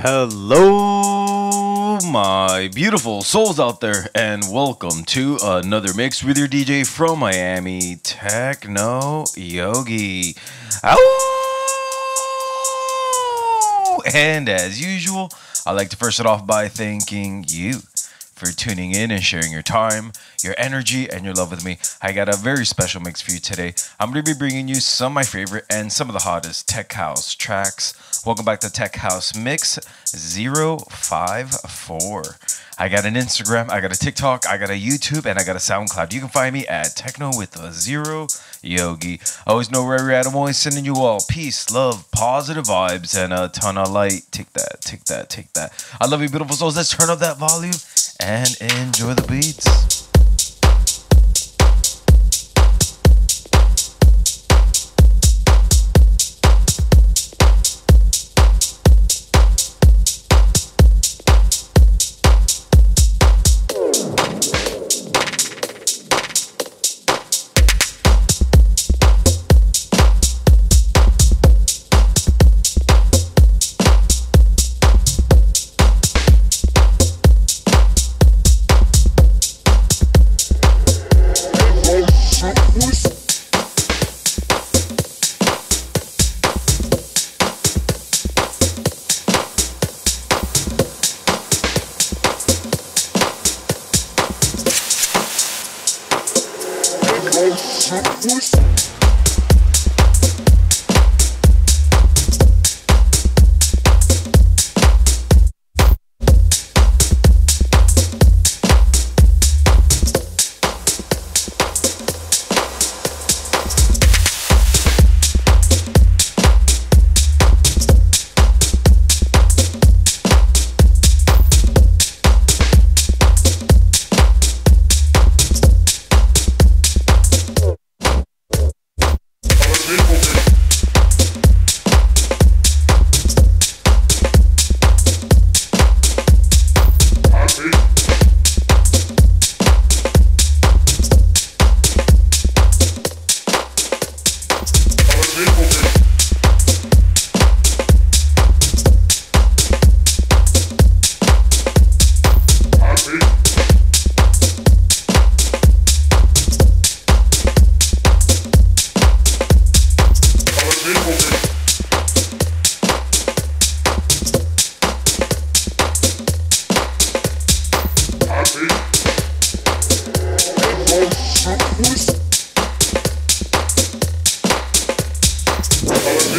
Hello, my beautiful souls out there, and welcome to another mix with your DJ from Miami, Techno Yogi. And as usual, I'd like to first it off by thanking you for tuning in and sharing your time, your energy, and your love with me. I got a very special mix for you today. I'm going to be bringing you some of my favorite and some of the hottest tech house tracks. Welcome back to Tech House Mix 054. I got an Instagram, I got a TikTok, I got a YouTube, and I got a SoundCloud. You can find me at Techno with a Zero Yogi. Always know where you're at. I'm always sending you all peace, love, positive vibes, and a ton of light. Take that, take that, take that. I love you, beautiful souls. Let's turn up that volume and enjoy the beats.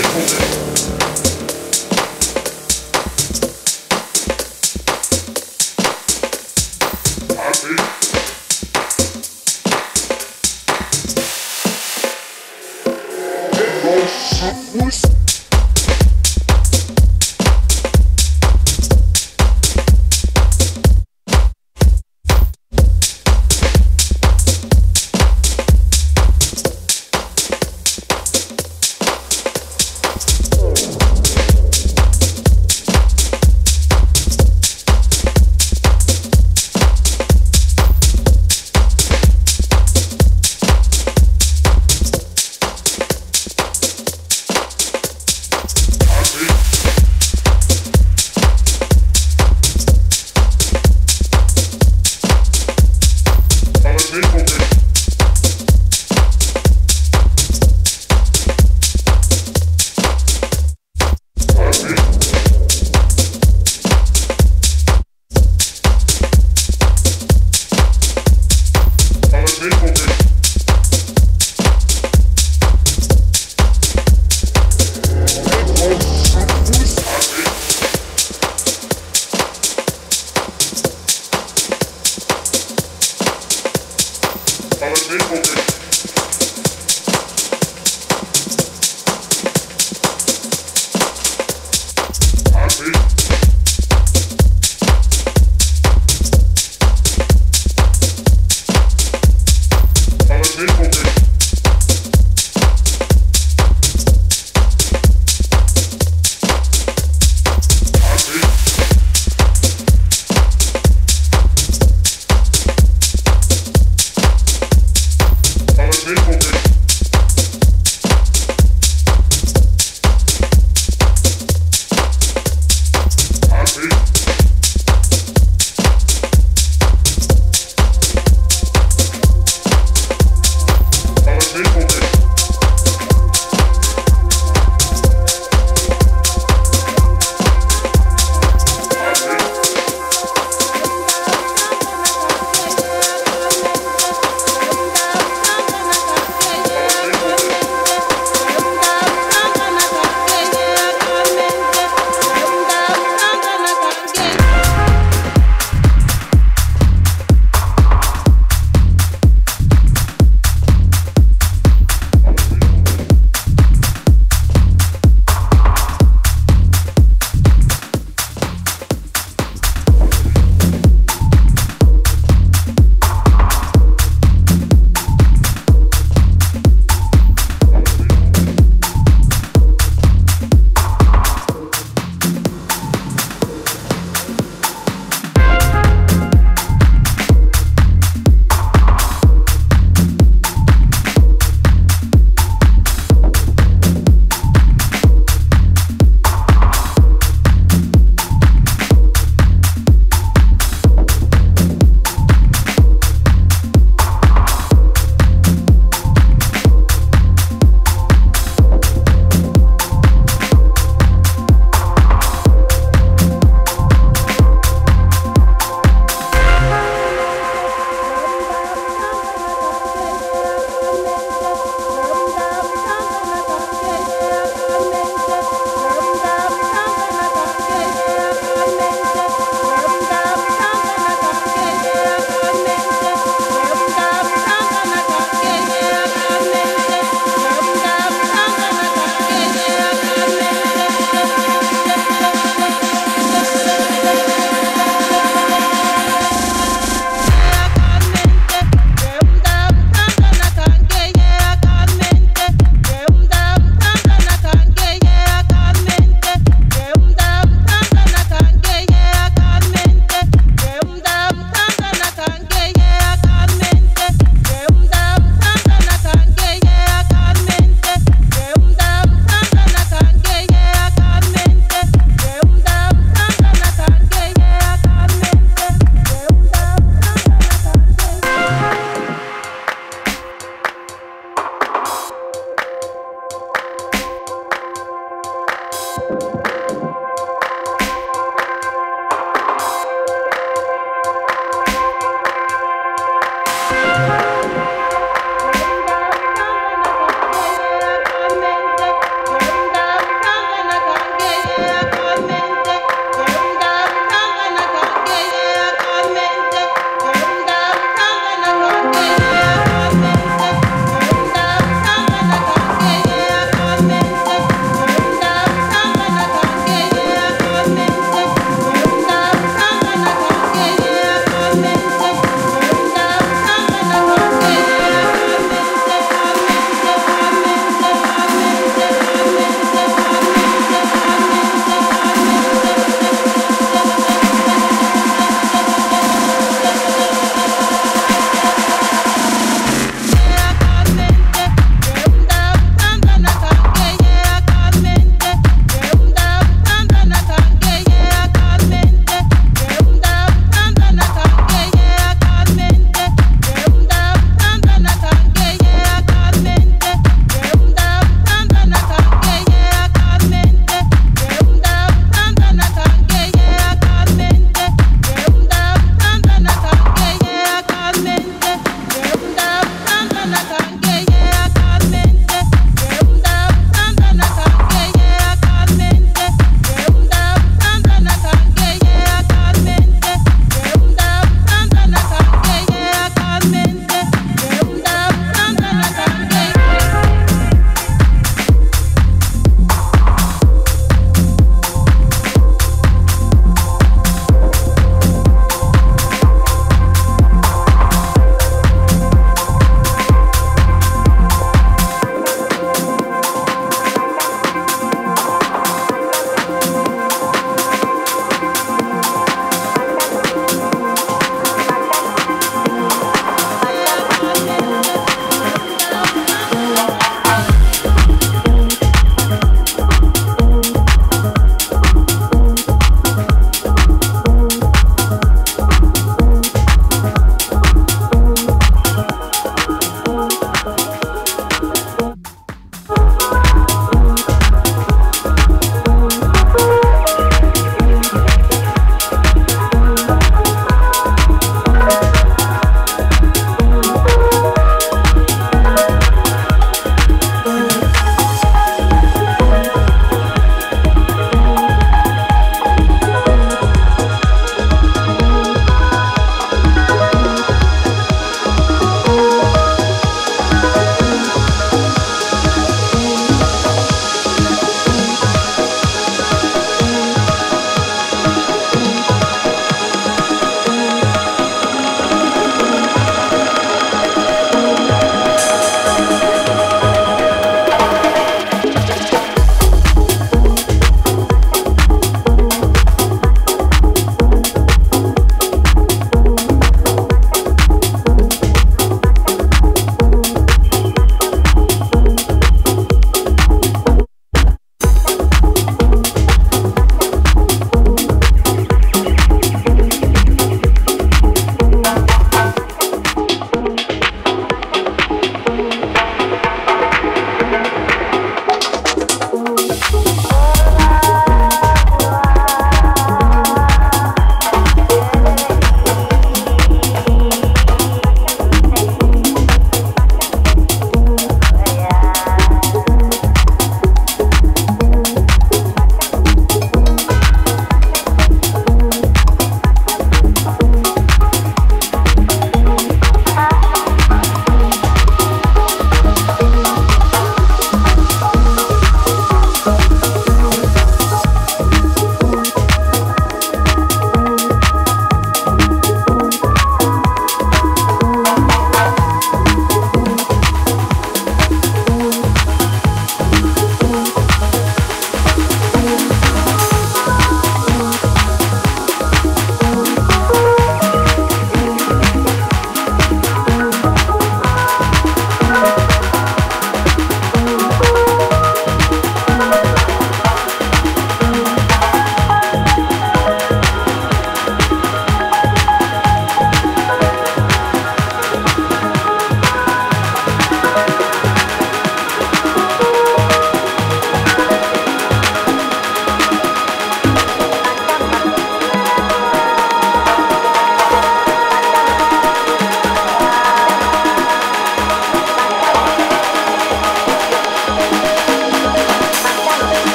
Thank you.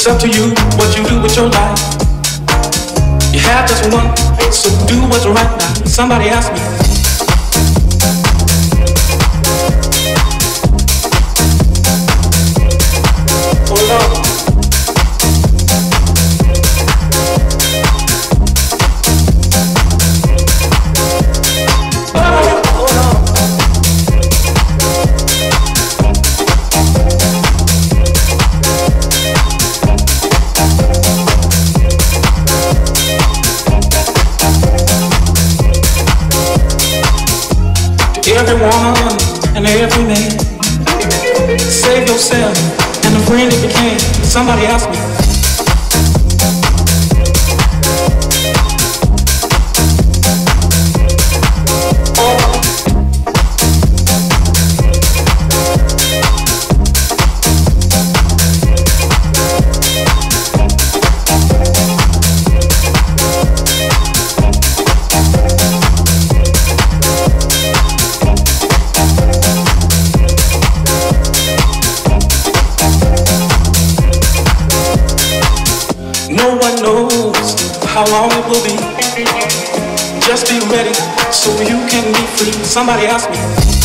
It's up to you what you do with your life. You have just one, so do what's right now. Somebody asked me. every woman and every man. Save yourself and the friend if you can. Somebody ask me. can be free. Somebody asked me.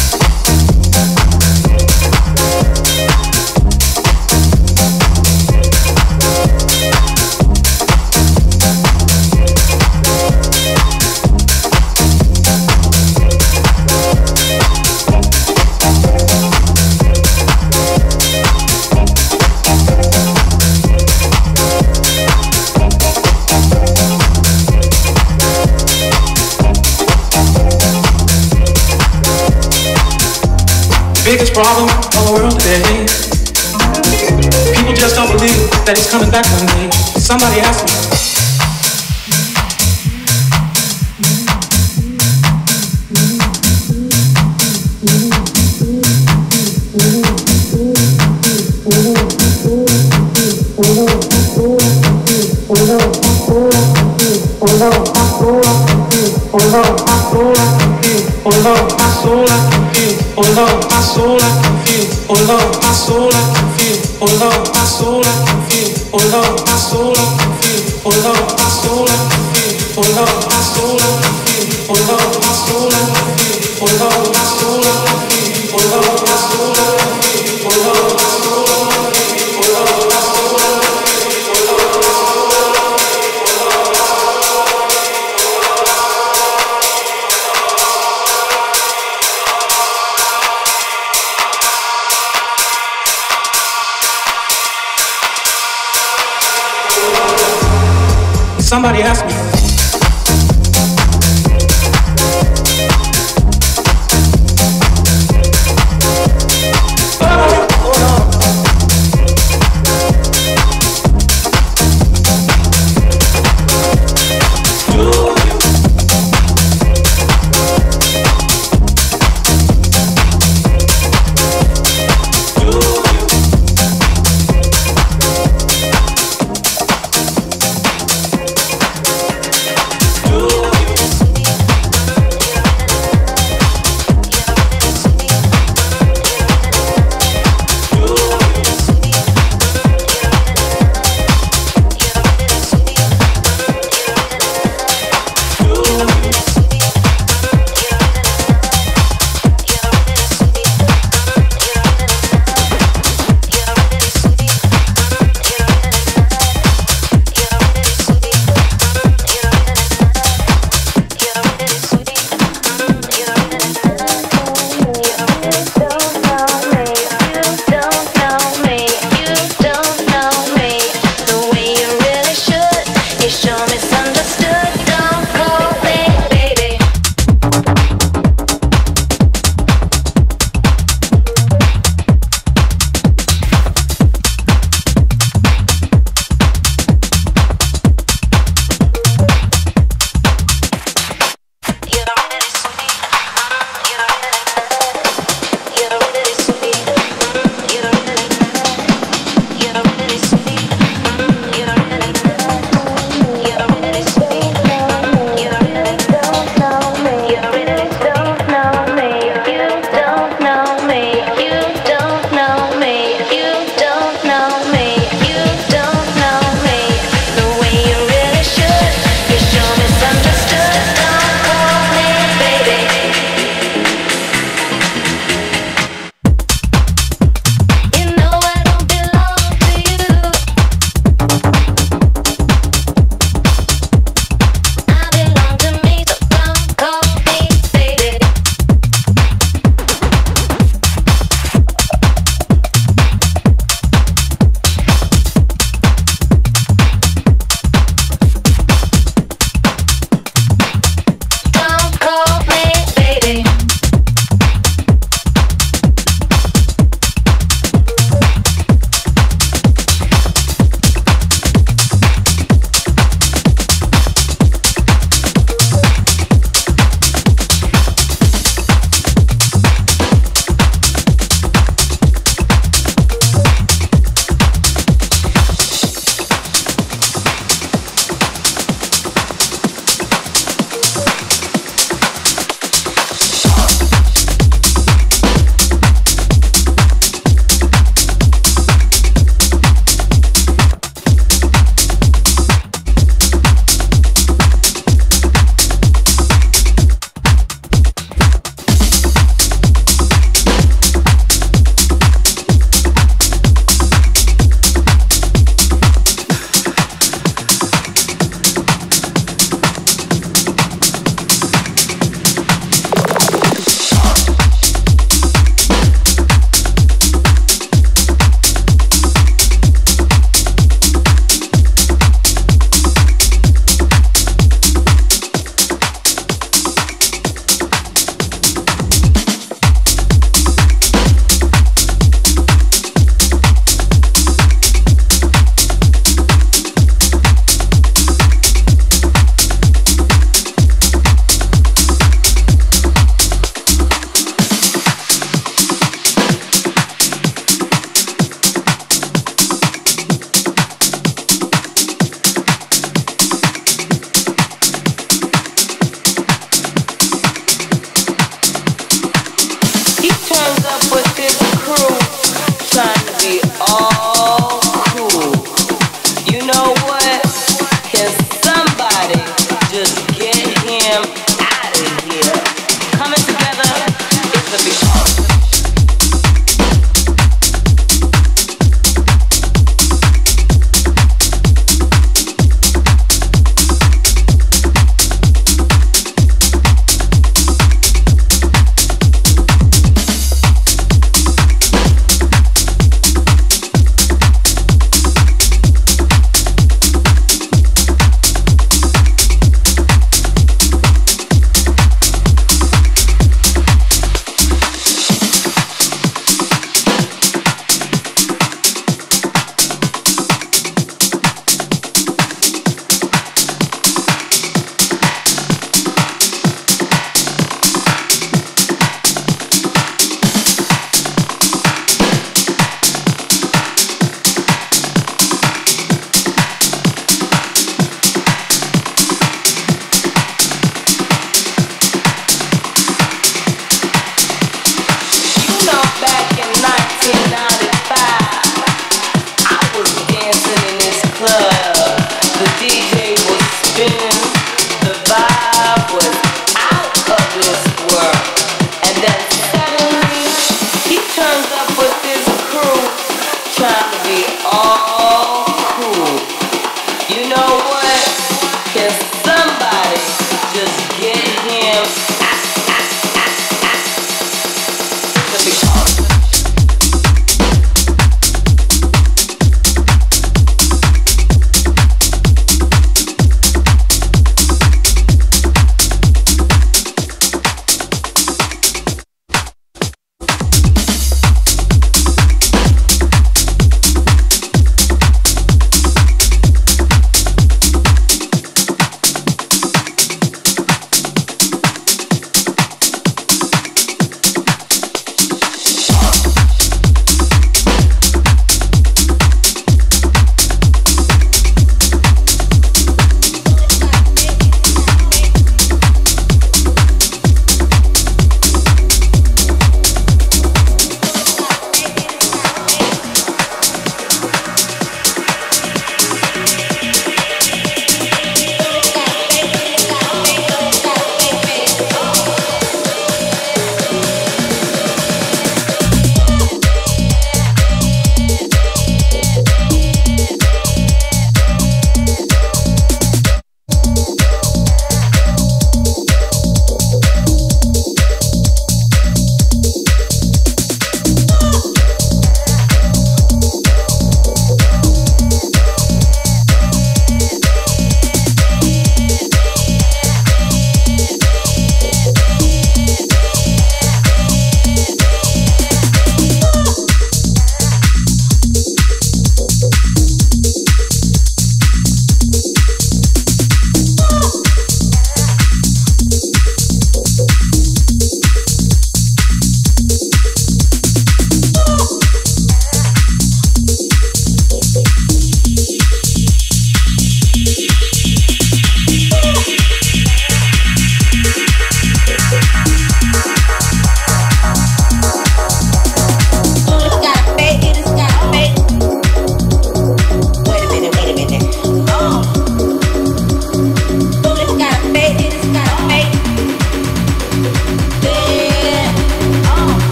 and back. Somebody asked me,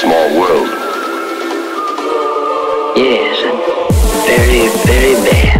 small world. Yes, very, very bad.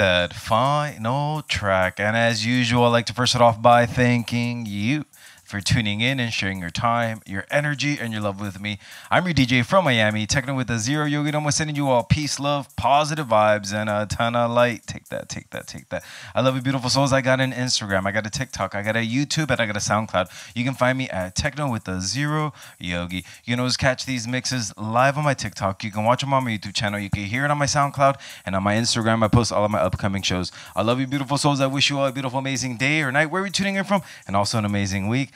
that final track. And as usual, I like to first it off by thanking you for tuning in and sharing your time, your energy, and your love with me. I'm your DJ from Miami, Techno with a Zero Yogi. I'm sending you all peace, love, positive vibes, and a ton of light. Take that, take that, take that. I love you, beautiful souls. I got an Instagram, I got a TikTok, I got a YouTube, and I got a SoundCloud. You can find me at Techno with a Zero Yogi. You can always catch these mixes live on my TikTok. You can watch them on my YouTube channel. You can hear it on my SoundCloud and on my Instagram. I post all of my upcoming shows. I love you, beautiful souls. I wish you all a beautiful, amazing day or night where you're tuning in from, and also an amazing week.